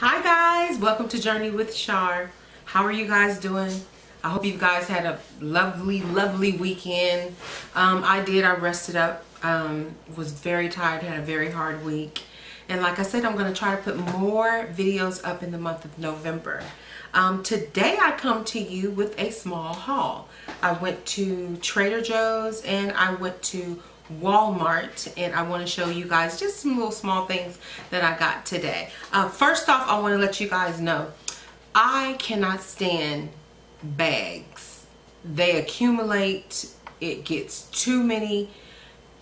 Hi guys, welcome to Journey with Char. How are you guys doing? I hope you guys had a lovely, lovely weekend. Um, I did, I rested up, um, was very tired, had a very hard week. And like I said, I'm going to try to put more videos up in the month of November. Um, today I come to you with a small haul. I went to Trader Joe's and I went to Walmart and I want to show you guys just some little small things that I got today. Uh, first off, I want to let you guys know I cannot stand bags. They accumulate, it gets too many.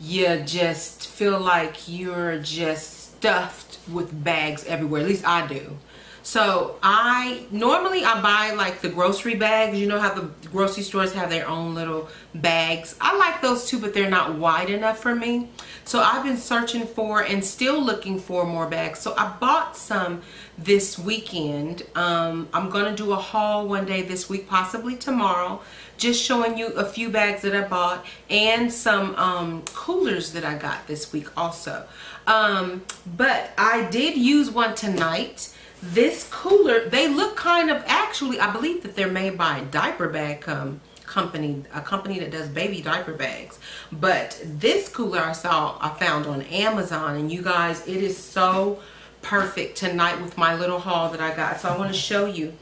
You just feel like you're just stuffed with bags everywhere. At least I do. So I normally I buy like the grocery bags. You know how the grocery stores have their own little bags. I like those too, but they're not wide enough for me. So I've been searching for and still looking for more bags. So I bought some this weekend. Um, I'm going to do a haul one day this week, possibly tomorrow. Just showing you a few bags that I bought and some um, coolers that I got this week also. Um, but I did use one tonight this cooler, they look kind of, actually, I believe that they're made by a diaper bag um, company, a company that does baby diaper bags. But this cooler I saw, I found on Amazon. And you guys, it is so perfect tonight with my little haul that I got. So I want to show you.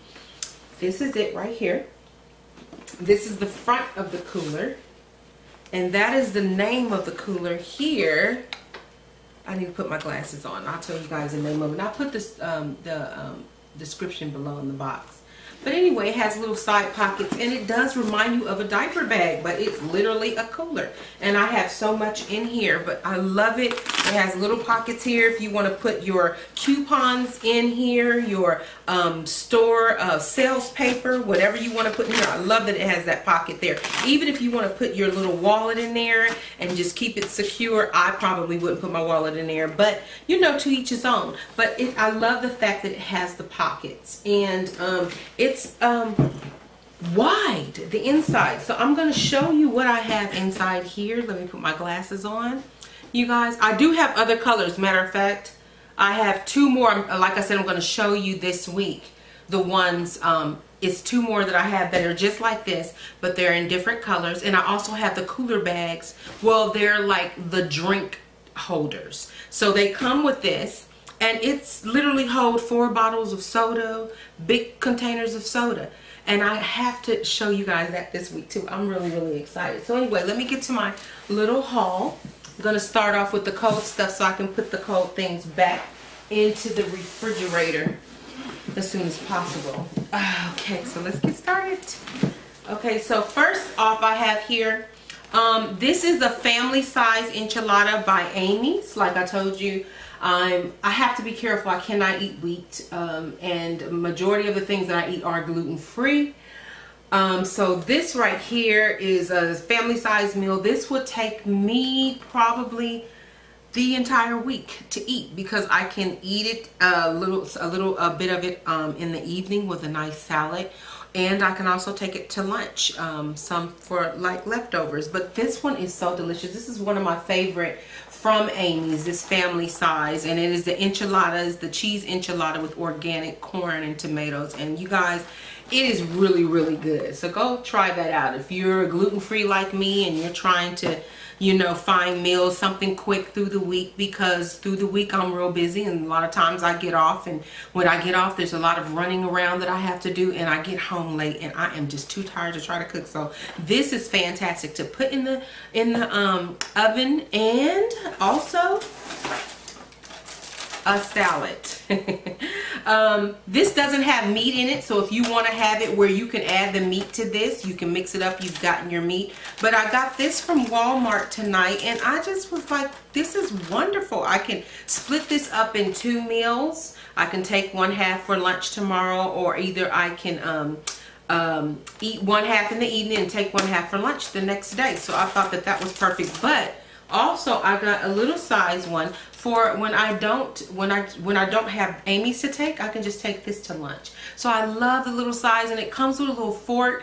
This is it right here. This is the front of the cooler. And that is the name of the cooler here. I need to put my glasses on. I'll tell you guys in a moment. I'll put this um, the um, description below in the box. But anyway, it has little side pockets and it does remind you of a diaper bag, but it's literally a cooler. And I have so much in here, but I love it. It has little pockets here if you want to put your coupons in here, your um, store uh, sales paper, whatever you want to put in here. I love that it has that pocket there. Even if you want to put your little wallet in there and just keep it secure, I probably wouldn't put my wallet in there, but you know, to each his own. But it, I love the fact that it has the pockets and um, it it's um, wide, the inside. So I'm going to show you what I have inside here. Let me put my glasses on. You guys, I do have other colors. Matter of fact, I have two more. Like I said, I'm going to show you this week. The ones, um, it's two more that I have that are just like this, but they're in different colors. And I also have the cooler bags. Well, they're like the drink holders. So they come with this and it's literally hold four bottles of soda big containers of soda. And I have to show you guys that this week too. I'm really really excited. So anyway let me get to my little haul. I'm gonna start off with the cold stuff so I can put the cold things back into the refrigerator as soon as possible. Okay so let's get started. Okay so first off I have here um, this is a family size enchilada by Amy's like I told you I'm, I have to be careful. I cannot eat wheat. Um, and majority of the things that I eat are gluten-free. Um, so this right here is a family size meal. This would take me probably the entire week to eat because I can eat it a little, a little, a bit of it um, in the evening with a nice salad and I can also take it to lunch um, some for like leftovers. But this one is so delicious. This is one of my favorite from Amy's this family size. And it is the enchiladas the cheese enchilada with organic corn and tomatoes. And you guys it is really really good. So go try that out. If you're gluten-free like me and you're trying to you know, find meals, something quick through the week because through the week I'm real busy and a lot of times I get off and when I get off there's a lot of running around that I have to do and I get home late and I am just too tired to try to cook. So this is fantastic to put in the in the um, oven and also a salad. um, this doesn't have meat in it, so if you want to have it where you can add the meat to this, you can mix it up. You've gotten your meat. But I got this from Walmart tonight, and I just was like, this is wonderful. I can split this up in two meals. I can take one half for lunch tomorrow, or either I can... Um, um, eat one half in the evening and take one half for lunch the next day. So I thought that that was perfect. But also I got a little size one for when I don't when I when I don't have Amy's to take I can just take this to lunch. So I love the little size and it comes with a little fork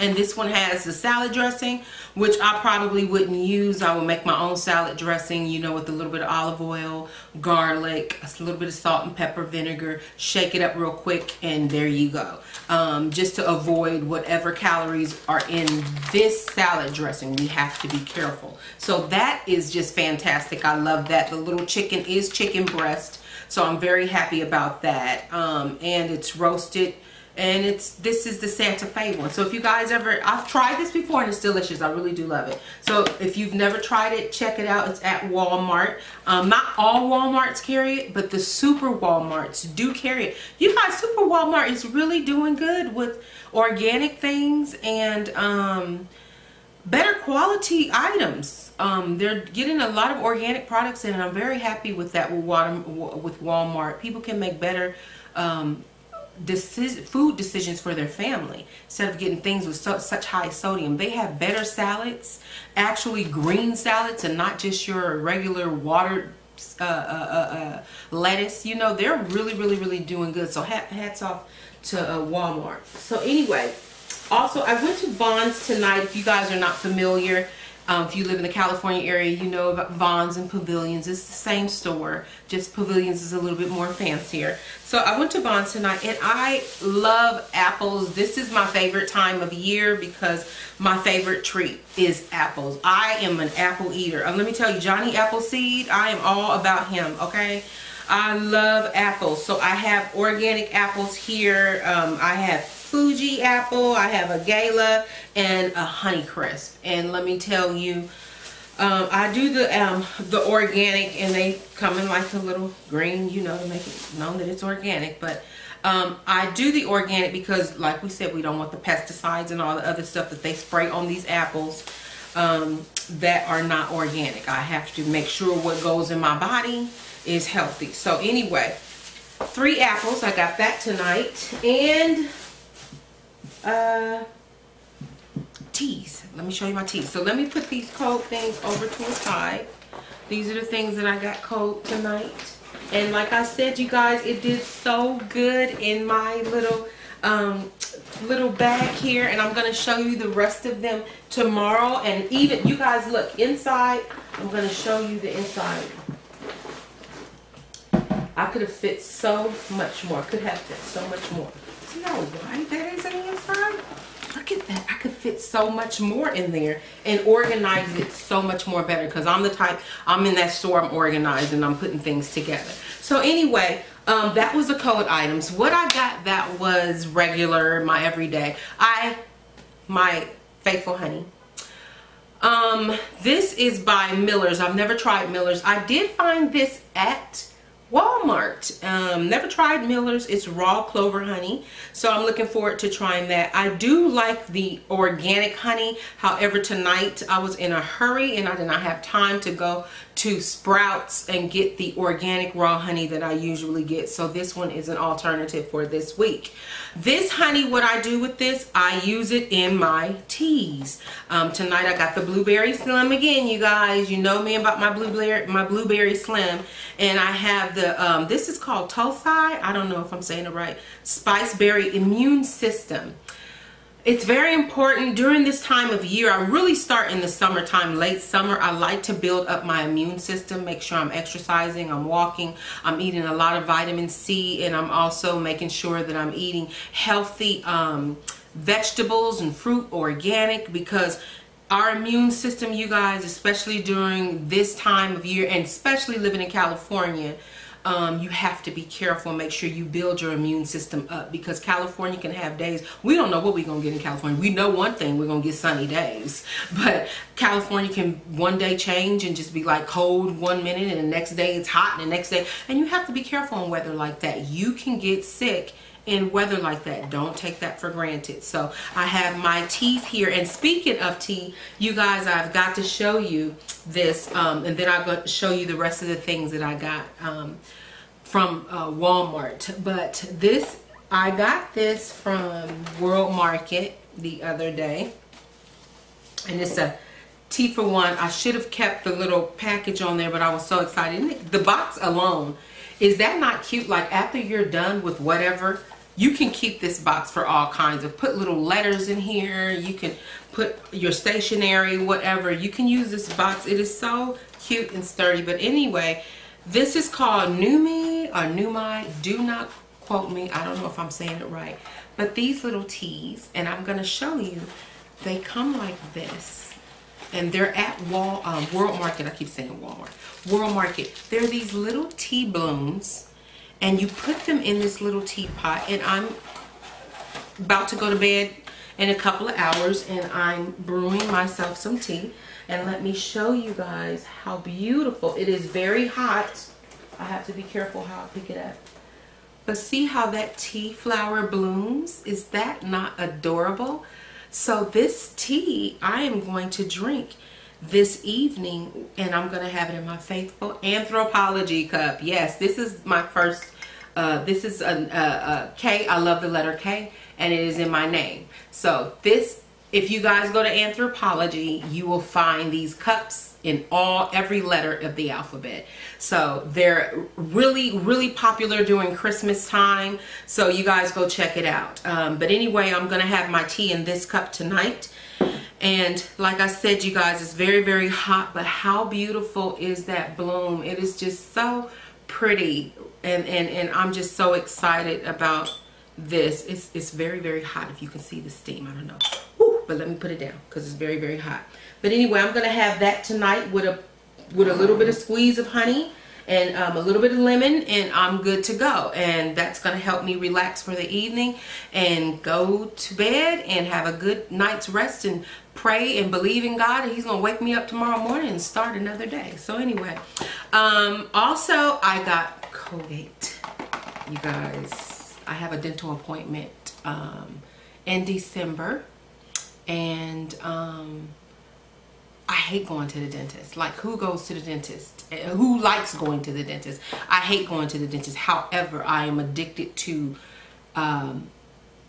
and this one has the salad dressing which I probably wouldn't use. I will make my own salad dressing you know with a little bit of olive oil garlic a little bit of salt and pepper vinegar. Shake it up real quick and there you go. Um, just to avoid whatever calories are in this salad dressing we have to be careful. So that is just fantastic. I love that. The little chicken is chicken breast so I'm very happy about that. Um, and it's roasted and it's this is the Santa Fe one. So if you guys ever I've tried this before and it's delicious. I really do love it. So if you've never tried it check it out. It's at Walmart. Um, not all Walmarts carry it but the super Walmarts do carry it. You guys super Walmart is really doing good with organic things and um, better quality items. Um, they're getting a lot of organic products and I'm very happy with that with, Walmart. People can make better um, decision, food decisions for their family instead of getting things with so, such high sodium. They have better salads, actually green salads and not just your regular water uh, uh, uh, uh, lettuce. You know, they're really, really, really doing good. So hats off to uh, Walmart. So anyway, also I went to Vons tonight. If you guys are not familiar, um, if you live in the California area, you know about Vons and Pavilions. It's the same store, just Pavilions is a little bit more fancier. So I went to Vons tonight and I love apples. This is my favorite time of year because my favorite treat is apples. I am an apple eater. Um, let me tell you, Johnny Appleseed, I am all about him, okay? I love apples. So I have organic apples here. Um, I have Fuji apple, I have a Gala, and a Honeycrisp. And let me tell you, um, I do the um, the organic, and they come in like a little green, you know, to make it known that it's organic. But um, I do the organic because, like we said, we don't want the pesticides and all the other stuff that they spray on these apples um, that are not organic. I have to make sure what goes in my body is healthy. So anyway, three apples. I got that tonight. And uh, teas. Let me show you my teas. So let me put these cold things over to the side. These are the things that I got cold tonight. And like I said, you guys, it did so good in my little um, little bag here. And I'm going to show you the rest of them tomorrow. And even, you guys look inside. I'm going to show you the inside. I could have fit so much more. Could have fit so much more. See how wide that is on the inside? Look at that. I could fit so much more in there and organize it so much more better because I'm the type, I'm in that store, I'm organized and I'm putting things together. So anyway, um, that was the code items. What I got that was regular, my everyday. I, my faithful honey. Um, this is by Miller's. I've never tried Miller's. I did find this at Walmart. Um, never tried Miller's. It's raw clover honey. So I'm looking forward to trying that. I do like the organic honey. However, tonight I was in a hurry and I did not have time to go to Sprouts and get the organic raw honey that I usually get. So this one is an alternative for this week. This honey, what I do with this, I use it in my teas. Um, tonight I got the Blueberry Slim again, you guys. You know me about my Blueberry, my Blueberry Slim. And I have the, um, this is called Tosai. I don't know if I'm saying it right. Spice Berry Immune System. It's very important during this time of year. I really start in the summertime, late summer. I like to build up my immune system, make sure I'm exercising, I'm walking, I'm eating a lot of vitamin C, and I'm also making sure that I'm eating healthy um, vegetables and fruit, organic, because our immune system, you guys, especially during this time of year, and especially living in California, um, you have to be careful and make sure you build your immune system up because California can have days. We don't know what we're going to get in California. We know one thing, we're going to get sunny days. But California can one day change and just be like cold one minute and the next day it's hot and the next day. And you have to be careful in weather like that. You can get sick in weather like that. Don't take that for granted. So I have my teeth here. And speaking of tea, you guys, I've got to show you this. Um, and then I'll show you the rest of the things that I got um, from uh, Walmart. But this, I got this from World Market the other day. And it's a tea for one. I should have kept the little package on there, but I was so excited. The box alone, is that not cute? Like after you're done with whatever, you can keep this box for all kinds of put little letters in here. You can put your stationery whatever. You can use this box. It is so cute and sturdy. But anyway this is called Numi or Numai do not quote me. I don't know if I'm saying it right. But these little teas and I'm gonna show you they come like this. And they're at Wall um, World Market. I keep saying Walmart. World Market. They're these little tea blooms and you put them in this little teapot and I'm about to go to bed in a couple of hours and I'm brewing myself some tea. And let me show you guys how beautiful. It is very hot. I have to be careful how I pick it up. But see how that tea flower blooms? Is that not adorable? So this tea I am going to drink this evening and I'm going to have it in my faithful Anthropologie cup. Yes, this is my first, uh, this is a, a, a K. I love the letter K and it is in my name. So this, if you guys go to Anthropologie, you will find these cups in all every letter of the alphabet so they're really really popular during christmas time so you guys go check it out um, but anyway i'm gonna have my tea in this cup tonight and like I said, you guys, it's very, very hot, but how beautiful is that bloom? It is just so pretty. And, and, and I'm just so excited about this. It's, it's very, very hot. If you can see the steam, I don't know. But let me put it down because it's very, very hot. But anyway, I'm going to have that tonight with a, with a little bit of squeeze of honey and um, a little bit of lemon and I'm good to go. And that's going to help me relax for the evening and go to bed and have a good night's rest and pray and believe in God and he's going to wake me up tomorrow morning and start another day. So anyway, um, also I got Colgate. You guys, I have a dental appointment um, in December and um, I hate going to the dentist. Like who goes to the dentist? Eh, who likes going to the dentist? I hate going to the dentist. However, I am addicted to um,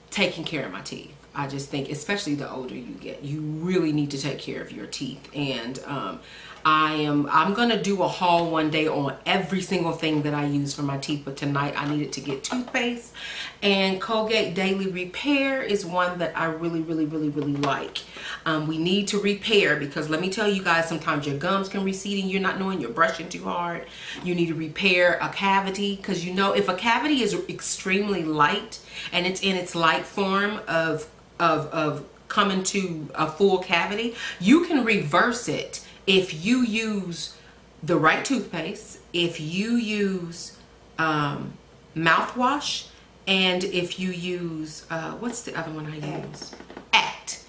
taking care of my teeth. I just think, especially the older you get, you really need to take care of your teeth. And um, I am, I'm to do a haul one day on every single thing that I use for my teeth. But tonight I needed to get toothpaste. And Colgate Daily Repair is one that I really, really, really, really like. Um, we need to repair because let me tell you guys, sometimes your gums can recede and you're not knowing you're brushing too hard. You need to repair a cavity because you know if a cavity is extremely light and it's in its light form of of, of coming to a full cavity, you can reverse it if you use the right toothpaste, if you use um, mouthwash, and if you use, uh, what's the other one I use? Act.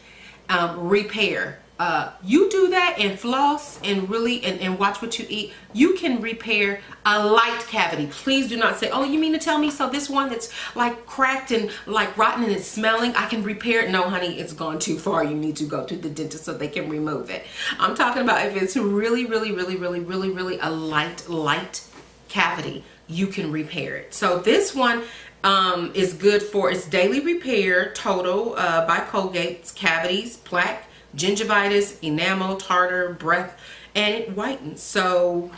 Um, repair uh, you do that and floss and really and, and watch what you eat you can repair a light cavity. Please do not say oh you mean to tell me so this one that's like cracked and like rotten and it's smelling I can repair it? No honey it's gone too far. You need to go to the dentist so they can remove it. I'm talking about if it's really really really really really really a light light cavity you can repair it. So this one um, is good for its daily repair total uh, by Colgate's cavities plaque gingivitis, enamel, tartar, breath, and it whitens. So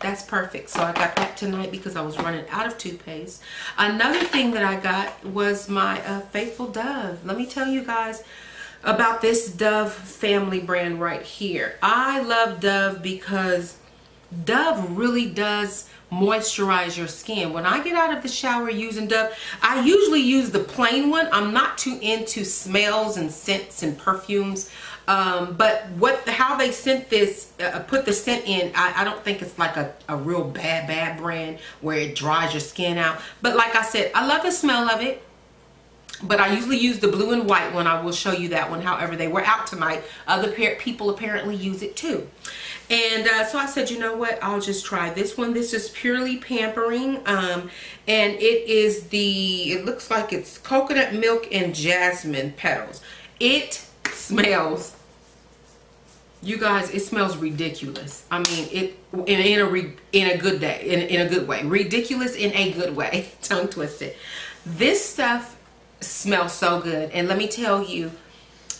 that's perfect. So I got that tonight because I was running out of toothpaste. Another thing that I got was my uh, Faithful Dove. Let me tell you guys about this Dove family brand right here. I love Dove because Dove really does moisturize your skin. When I get out of the shower using Dove, I usually use the plain one. I'm not too into smells and scents and perfumes. Um, but what how they sent this, uh, put the scent in, I, I don't think it's like a, a real bad, bad brand where it dries your skin out. But like I said, I love the smell of it. But I usually use the blue and white one. I will show you that one. However, they were out tonight. Other people apparently use it too. And uh, so I said, you know what? I'll just try this one. This is purely pampering. Um, and it is the, it looks like it's coconut milk and jasmine petals. It smells you guys it smells ridiculous. I mean it in, in a re, in a good day in, in a good way. Ridiculous in a good way. Tongue twisted. This stuff smells so good. And let me tell you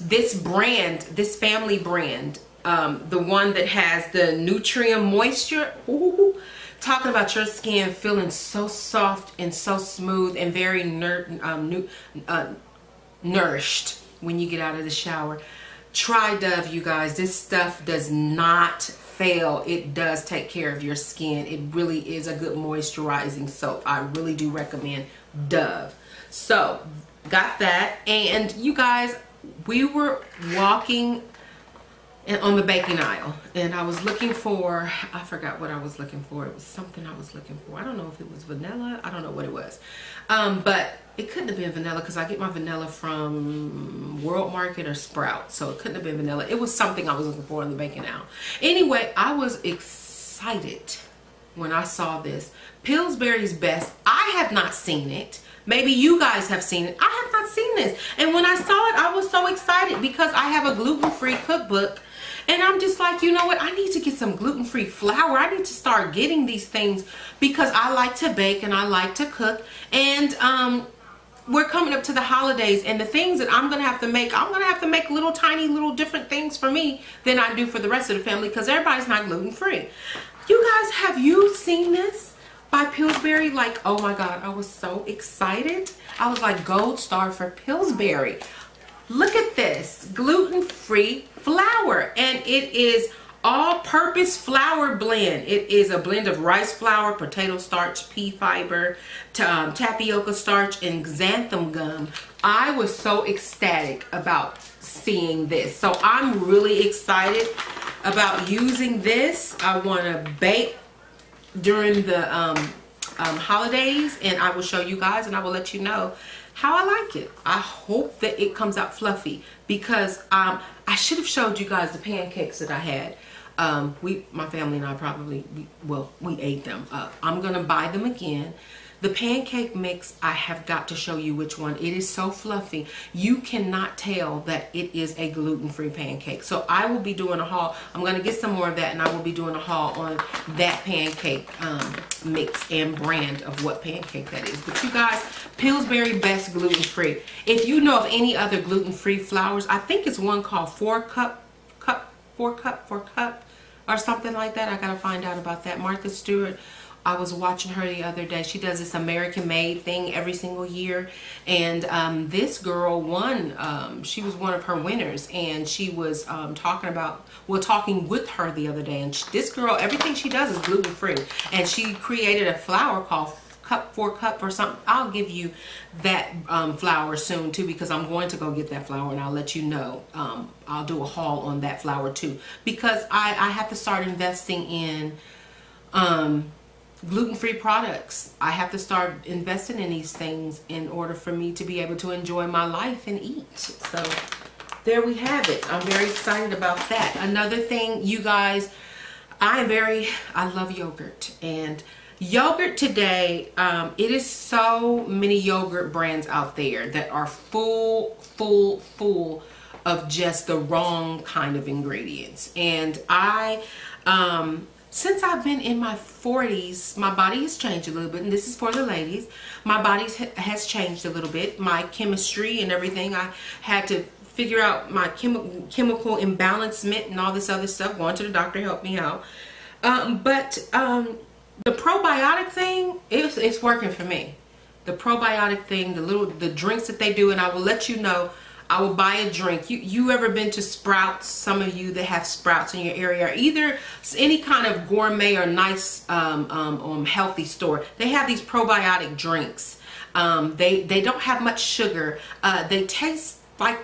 this brand this family brand um, the one that has the nutrient moisture ooh, talking about your skin feeling so soft and so smooth and very um, uh, nourished when you get out of the shower. Try Dove, you guys. This stuff does not fail. It does take care of your skin. It really is a good moisturizing soap. I really do recommend Dove. So, got that. And you guys, we were walking on the baking aisle. And I was looking for I forgot what I was looking for. It was something I was looking for. I don't know if it was vanilla. I don't know what it was. Um, but it couldn't have been vanilla because I get my vanilla from World Market or Sprout. So it couldn't have been vanilla. It was something I was looking for on the baking aisle. Anyway I was excited when I saw this. Pillsbury's Best. I have not seen it. Maybe you guys have seen it. I have not seen this. And when I saw it, I was so excited because I have a gluten-free cookbook and I'm just like, you know what? I need to get some gluten-free flour. I need to start getting these things because I like to bake and I like to cook. And um, we're coming up to the holidays and the things that I'm going to have to make, I'm going to have to make little tiny little different things for me than I do for the rest of the family because everybody's not gluten-free. You guys, have you seen this by Pillsbury? Like, oh my God, I was so excited. I was like gold star for Pillsbury. Look at this, gluten-free flour. And it is all-purpose flour blend. It is a blend of rice flour, potato starch, pea fiber, um, tapioca starch, and xanthan gum. I was so ecstatic about seeing this. So I'm really excited about using this. I want to bake during the um, um, holidays and I will show you guys and I will let you know how I like it. I hope that it comes out fluffy because um, I should have showed you guys the pancakes that I had. Um, we, my family and I probably, we, well, we ate them up. I'm going to buy them again the pancake mix, I have got to show you which one. It is so fluffy. You cannot tell that it is a gluten-free pancake. So I will be doing a haul. I'm going to get some more of that and I will be doing a haul on that pancake um, mix and brand of what pancake that is. But you guys, Pillsbury Best Gluten-Free. If you know of any other gluten-free flours, I think it's one called 4 Cup, Cup, 4 Cup, 4 Cup or something like that. I got to find out about that. Martha Stewart I was watching her the other day. She does this American Made thing every single year. And um, this girl won, um, she was one of her winners. And she was um, talking about, well, talking with her the other day. And she, this girl, everything she does is gluten free. And she created a flour called cup for cup or something i'll give you that um, flour soon too because i'm going to go get that flour and i'll let you know um, i'll do a haul on that flour too because i i have to start investing in um gluten-free products. I have to start investing in these things in order for me to be able to enjoy my life and eat. So there we have it. I'm very excited about that. Another thing, you guys, I am very, I love yogurt. And yogurt today, um, it is so many yogurt brands out there that are full, full, full of just the wrong kind of ingredients. And I, um, since I've been in my 40s, my body has changed a little bit, and this is for the ladies. My body has changed a little bit. My chemistry and everything, I had to figure out my chemi chemical imbalancement and all this other stuff. Going to the doctor helped me out. Um, but um, the probiotic thing, it's, it's working for me. The probiotic thing, the little the drinks that they do, and I will let you know I will buy a drink. You, you ever been to Sprouts? Some of you that have Sprouts in your area, or either any kind of gourmet or nice um, um, um, healthy store, they have these probiotic drinks. Um, they, they don't have much sugar. Uh, they taste like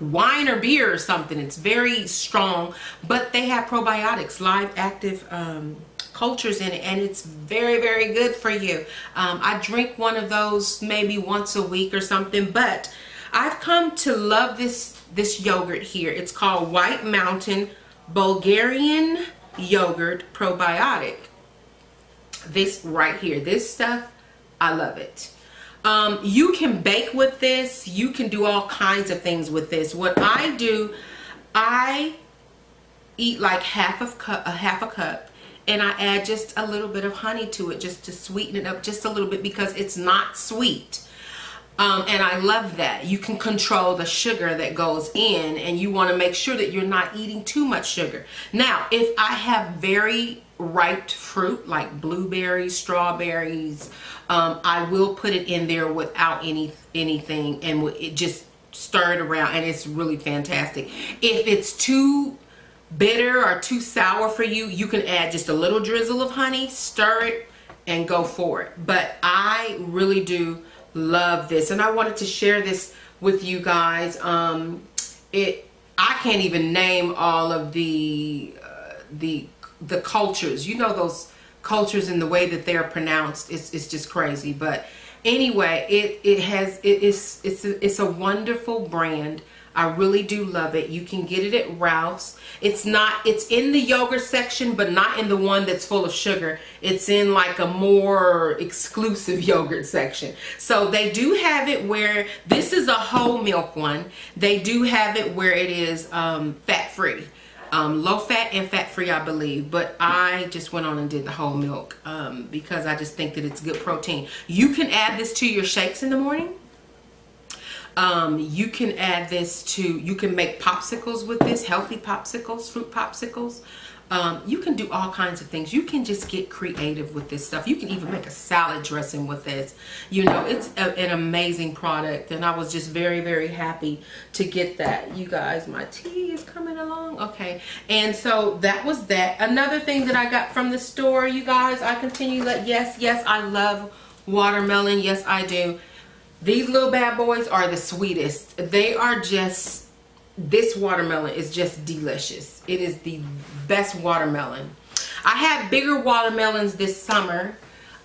wine or beer or something. It's very strong, but they have probiotics, live active um, cultures in it and it's very very good for you um, I drink one of those maybe once a week or something but I've come to love this, this yogurt here. It's called White Mountain Bulgarian Yogurt Probiotic. This right here, this stuff, I love it. Um, you can bake with this. You can do all kinds of things with this. What I do, I eat like half of cup, a half a cup and I add just a little bit of honey to it just to sweeten it up just a little bit because it's not sweet. Um, and I love that. You can control the sugar that goes in and you want to make sure that you're not eating too much sugar. Now, if I have very ripe fruit like blueberries, strawberries, um, I will put it in there without any anything and it just stir it around and it's really fantastic. If it's too bitter or too sour for you, you can add just a little drizzle of honey, stir it, and go for it. But I really do love this, and I wanted to share this with you guys. Um, it I can't even name all of the uh, the the cultures. You know those cultures and the way that they're pronounced. It's it's just crazy. But anyway, it it has it is it's a, it's a wonderful brand. I really do love it. You can get it at Ralph's. It's not, it's in the yogurt section, but not in the one that's full of sugar. It's in like a more exclusive yogurt section. So they do have it where, this is a whole milk one. They do have it where it is um, fat free. Um, low fat and fat free I believe but I just went on and did the whole milk um, because I just think that it's good protein you can add this to your shakes in the morning um, you can add this to, you can make popsicles with this, healthy popsicles, fruit popsicles. Um, you can do all kinds of things. You can just get creative with this stuff. You can even make a salad dressing with this. You know, it's a, an amazing product. And I was just very, very happy to get that. You guys, my tea is coming along. Okay. And so that was that. Another thing that I got from the store, you guys, I continue that, yes, yes, I love watermelon. Yes, I do. These little bad boys are the sweetest. They are just, this watermelon is just delicious. It is the best watermelon. I had bigger watermelons this summer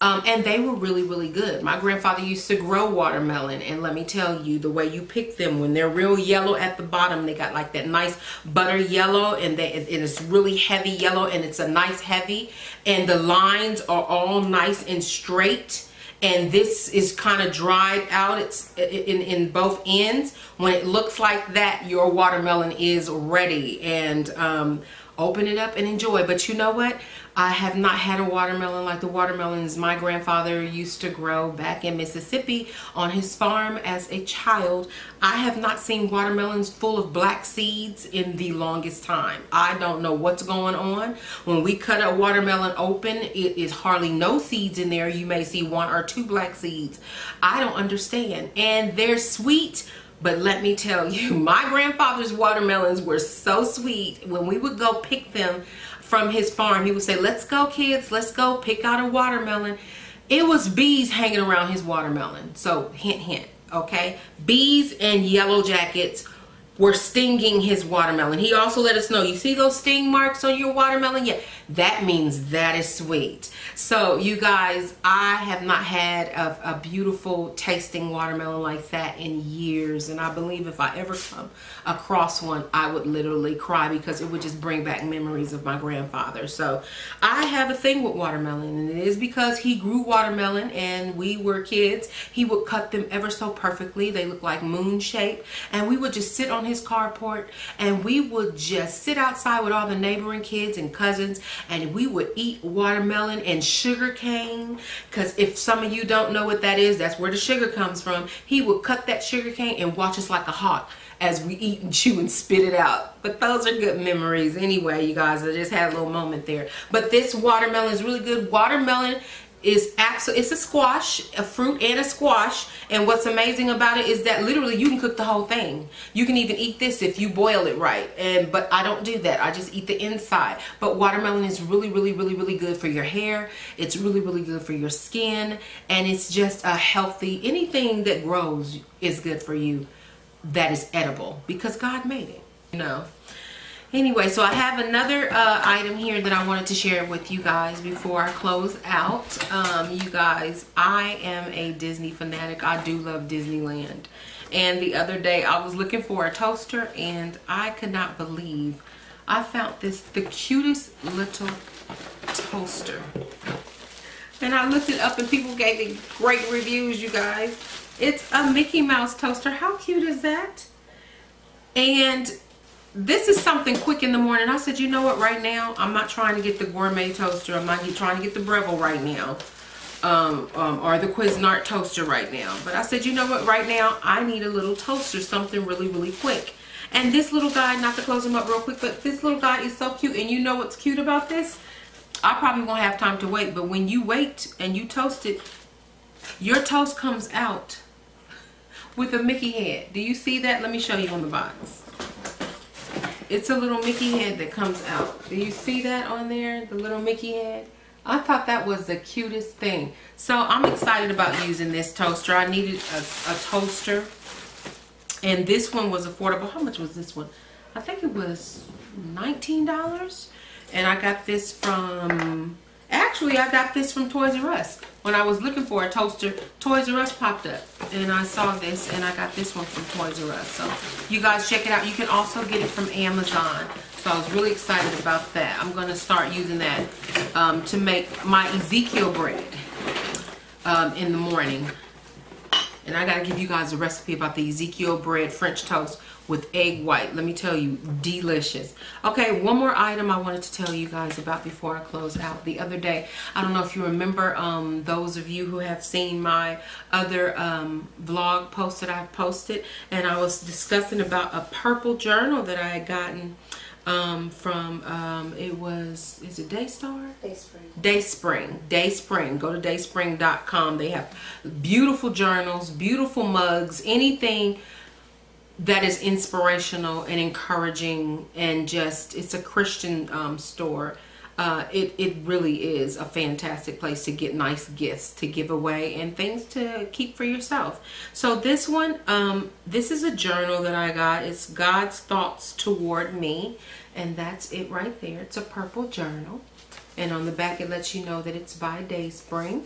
um, and they were really, really good. My grandfather used to grow watermelon, and let me tell you, the way you pick them, when they're real yellow at the bottom, they got like that nice butter yellow, and, they, and it's really heavy yellow, and it's a nice heavy, and the lines are all nice and straight and this is kind of dried out. It's in in both ends. When it looks like that your watermelon is ready. And um, open it up and enjoy. But you know what I have not had a watermelon like the watermelons my grandfather used to grow back in Mississippi on his farm as a child. I have not seen watermelons full of black seeds in the longest time. I don't know what's going on. When we cut a watermelon open, it is hardly no seeds in there. You may see one or two black seeds. I don't understand. And they're sweet, but let me tell you, my grandfather's watermelons were so sweet. When we would go pick them, from his farm. He would say, let's go kids, let's go pick out a watermelon. It was bees hanging around his watermelon. So hint, hint, okay? Bees and yellow jackets were stinging his watermelon. He also let us know, you see those sting marks on your watermelon? Yeah, that means that is sweet. So you guys, I have not had a, a, beautiful tasting watermelon like that in years. And I believe if I ever come across one, I would literally cry because it would just bring back memories of my grandfather. So I have a thing with watermelon and it is because he grew watermelon and we were kids. He would cut them ever so perfectly. They look like moon shape and we would just sit on his carport and we would just sit outside with all the neighboring kids and cousins and we would eat watermelon and sugar cane because if some of you don't know what that is that's where the sugar comes from. He would cut that sugar cane and watch us like a hawk as we eat and chew and spit it out. But those are good memories. Anyway you guys i just had a little moment there. But this watermelon is really good. Watermelon is absolutely it's a squash a fruit and a squash and what's amazing about it is that literally you can cook the whole thing. You can even eat this if you boil it right and but I don't do that. I just eat the inside. But watermelon is really really really really good for your hair. It's really really good for your skin and it's just a healthy anything that grows is good for you that is edible because God made it you know Anyway, so I have another uh, item here that I wanted to share with you guys before I close out. Um, you guys, I am a Disney fanatic. I do love Disneyland. And the other day I was looking for a toaster and I could not believe I found this, the cutest little toaster. And I looked it up and people gave it great reviews, you guys. It's a Mickey Mouse toaster. How cute is that? And this is something quick in the morning. I said, you know what, right now, I'm not trying to get the gourmet toaster. I'm not trying to get the Breville right now. um, um, or the Cuisinart toaster right now. But I said, you know what, right now I need a little toaster, something really, really quick. And this little guy, not to close him up real quick, but this little guy is so cute. And you know what's cute about this? I probably won't have time to wait, but when you wait and you toast it, your toast comes out with a Mickey head. Do you see that? Let me show you on the box. It's a little Mickey head that comes out. Do you see that on there? The little Mickey head? I thought that was the cutest thing. So I'm excited about using this toaster. I needed a, a toaster. And this one was affordable. How much was this one? I think it was $19. And I got this from, actually I got this from Toys R Us. When I was looking for a toaster, Toys R Us popped up. And I saw this and I got this one from Toys R Us. So you guys check it out. You can also get it from Amazon. So I was really excited about that. I'm going to start using that um, to make my Ezekiel bread um, in the morning. And I got to give you guys a recipe about the Ezekiel bread French toast with egg white. Let me tell you, delicious. Okay, one more item I wanted to tell you guys about before I close out. The other day, I don't know if you remember, um, those of you who have seen my other um, vlog post that I've posted, and I was discussing about a purple journal that I had gotten um, from um, it was is it Daystar? Dayspring. Dayspring. Dayspring. Go to dayspring.com. They have beautiful journals, beautiful mugs, anything that is inspirational and encouraging and just it's a Christian um, store. Uh, it, it really is a fantastic place to get nice gifts to give away and things to keep for yourself. So this one, um, this is a journal that I got. It's God's Thoughts Toward Me. And that's it right there. It's a purple journal. And on the back it lets you know that it's by Dayspring.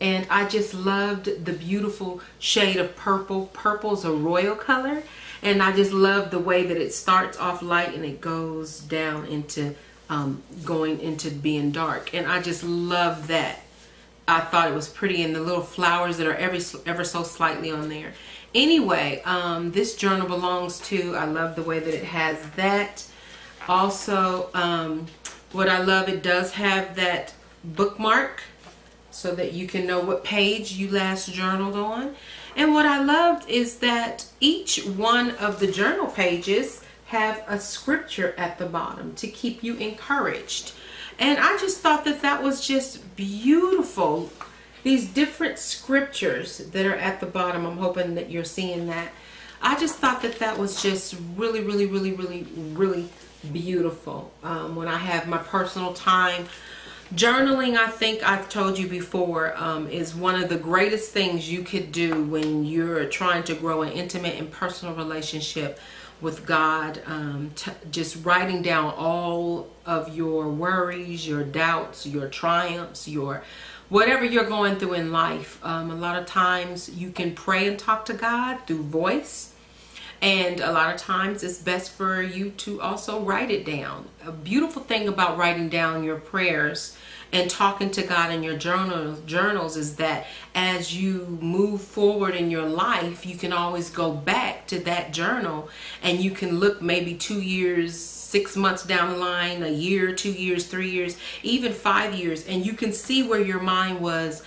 And I just loved the beautiful shade of purple. Purple's a royal color. And I just love the way that it starts off light and it goes down into um, going into being dark. And I just love that. I thought it was pretty and the little flowers that are every ever so slightly on there. Anyway, um, this journal belongs to, I love the way that it has that. Also, um, what I love, it does have that bookmark so that you can know what page you last journaled on. And what I loved is that each one of the journal pages have a scripture at the bottom to keep you encouraged. And I just thought that that was just beautiful. These different scriptures that are at the bottom. I'm hoping that you're seeing that. I just thought that that was just really, really, really, really, really beautiful. Um, when I have my personal time journaling i think i've told you before um, is one of the greatest things you could do when you're trying to grow an intimate and personal relationship with God, um, just writing down all of your worries, your doubts, your triumphs, your whatever you're going through in life. Um, a lot of times you can pray and talk to God through voice. And a lot of times it's best for you to also write it down. A beautiful thing about writing down your prayers and talking to God in your journals journals is that as you move forward in your life, you can always go back to that journal and you can look maybe two years, six months down the line, a year, two years, three years, even five years, and you can see where your mind was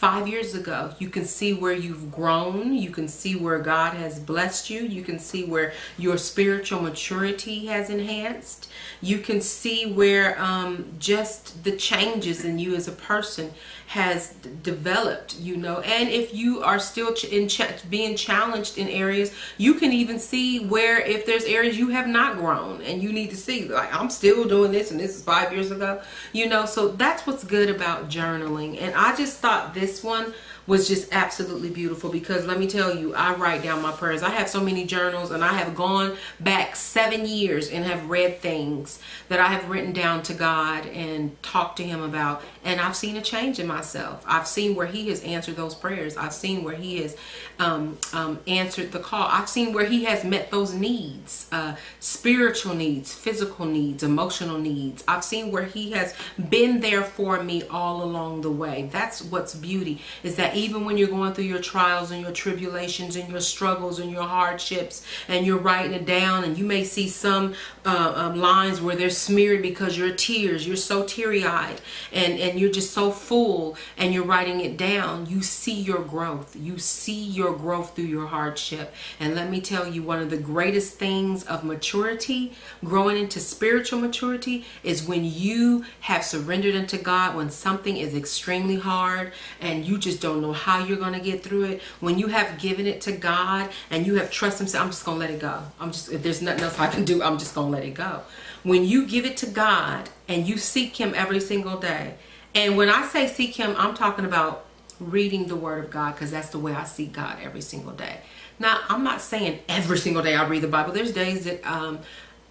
five years ago. You can see where you've grown. You can see where God has blessed you. You can see where your spiritual maturity has enhanced. You can see where um, just the changes in you as a person has developed, you know. And if you are still ch in ch being challenged in areas, you can even see where if there's areas you have not grown and you need to see, like, I'm still doing this and this is five years ago, you know. So that's what's good about journaling. And I just thought this this one was just absolutely beautiful because let me tell you, I write down my prayers. I have so many journals and I have gone back seven years and have read things that I have written down to God and talked to him about. And I've seen a change in myself. I've seen where he has answered those prayers. I've seen where he has um, um, answered the call. I've seen where he has met those needs, uh, spiritual needs, physical needs, emotional needs. I've seen where he has been there for me all along the way. That's what's beauty is that even when you're going through your trials and your tribulations and your struggles and your hardships and you're writing it down and you may see some uh, um, lines where they're smeared because your tears, you're so teary-eyed and, and you're just so full and you're writing it down, you see your growth. You see your growth through your hardship. And let me tell you, one of the greatest things of maturity, growing into spiritual maturity, is when you have surrendered unto God, when something is extremely hard and you just don't know how you're going to get through it. When you have given it to God and you have trusted Him, say, I'm just going to let it go. I'm just, if there's nothing else I can do, I'm just going to let it go. When you give it to God and you seek Him every single day, and when I say seek Him, I'm talking about reading the Word of God because that's the way I seek God every single day. Now, I'm not saying every single day I read the Bible. There's days that um,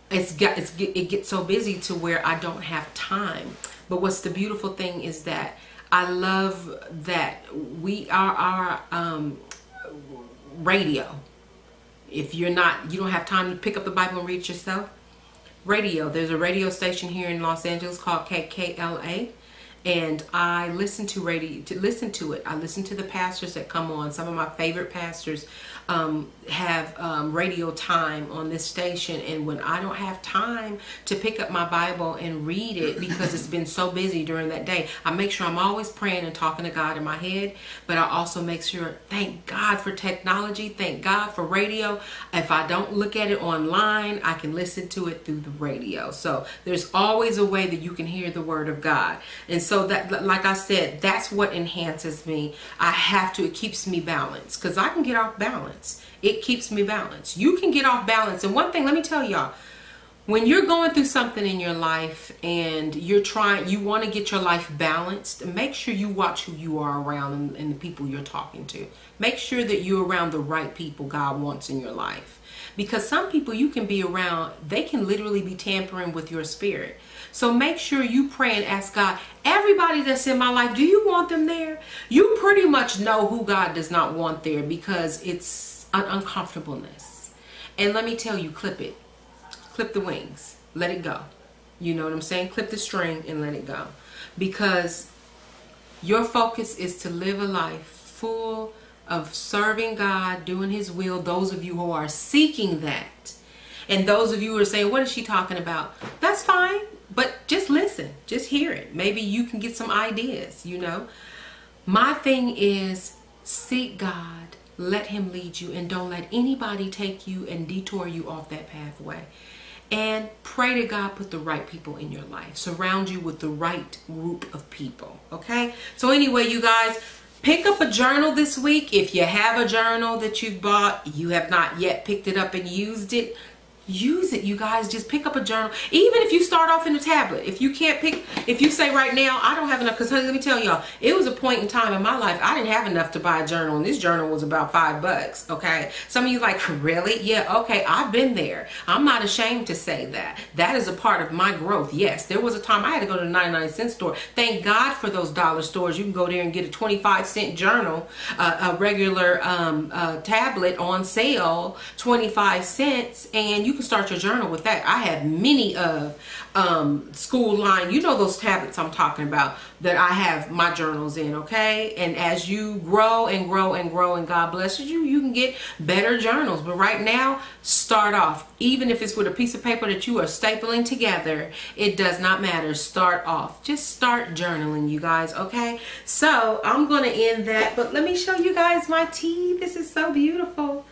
it's got it's it gets so busy to where I don't have time. But what's the beautiful thing is that I love that we are our um, radio. If you're not, you don't have time to pick up the Bible and read it yourself. Radio. There's a radio station here in Los Angeles called KKLA and I listen to radio to listen to it. I listen to the pastors that come on. Some of my favorite pastors um, have um, radio time on this station, and when I don't have time to pick up my Bible and read it because it's been so busy during that day, I make sure I'm always praying and talking to God in my head. But I also make sure, thank God for technology, thank God for radio. If I don't look at it online, I can listen to it through the radio. So there's always a way that you can hear the Word of God, and so that like i said that's what enhances me i have to it keeps me balanced because i can get off balance it keeps me balanced. You can get off balance. And one thing let me tell y'all when you're going through something in your life and you're trying you want to get your life balanced make sure you watch who you are around and, and the people you're talking to. Make sure that you're around the right people god wants in your life. Because some people you can be around they can literally be tampering with your spirit. So make sure you pray and ask God, everybody that's in my life, do you want them there? You pretty much know who God does not want there because it's uncomfortableness. And let me tell you, clip it. Clip the wings. Let it go. You know what I'm saying? Clip the string and let it go. Because your focus is to live a life full of serving God, doing His will. Those of you who are seeking that. And those of you who are saying, what is she talking about? That's fine. But just listen, just hear it. Maybe you can get some ideas, you know. My thing is seek God, let him lead you and don't let anybody take you and detour you off that pathway. And pray to God put the right people in your life. Surround you with the right group of people, okay? So anyway, you guys, pick up a journal this week. If you have a journal that you've bought, you have not yet picked it up and used it, use it you guys. Just pick up a journal. Even if you start off in a tablet if you can't pick if you say right now i don't have enough because honey, let me tell y'all it was a point in time in my life i didn't have enough to buy a journal and this journal was about five bucks okay? Some of you like really? Yeah okay i've been there. I'm not ashamed to say that. That is a part of my growth yes. There was a time i had to go to the 99 cent store. Thank god for those dollar stores. You can go there and get a 25 cent journal uh, a regular um, uh, tablet on sale 25 cents and you can start your journal with that. I have many of um, school line, you know those tablets I'm talking about that I have my journals in, okay? And as you grow and grow and grow and God blesses you, you can get better journals. But right now, start off. Even if it's with a piece of paper that you are stapling together, it does not matter. Start off. Just start journaling, you guys, okay? So I'm going to end that, but let me show you guys my tea. This is so beautiful.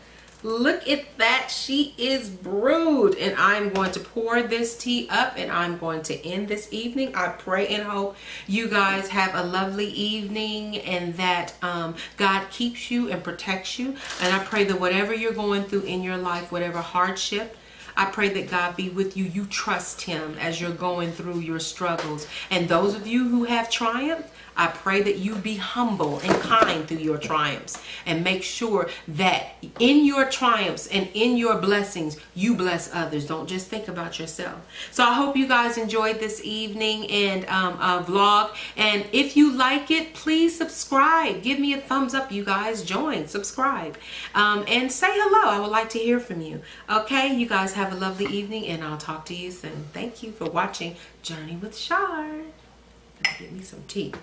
Look at that. She is brewed. And I'm going to pour this tea up and I'm going to end this evening. I pray and hope you guys have a lovely evening and that um, God keeps you and protects you. And I pray that whatever you're going through in your life, whatever hardship, I pray that God be with you. You trust him as you're going through your struggles. And those of you who have triumphed, I pray that you be humble and kind through your triumphs and make sure that in your triumphs and in your blessings, you bless others. Don't just think about yourself. So I hope you guys enjoyed this evening and um, uh, vlog. And if you like it, please subscribe. Give me a thumbs up, you guys. Join, subscribe, um, and say hello. I would like to hear from you. Okay, you guys have a lovely evening and I'll talk to you soon. Thank you for watching Journey with Char. Get me some tea.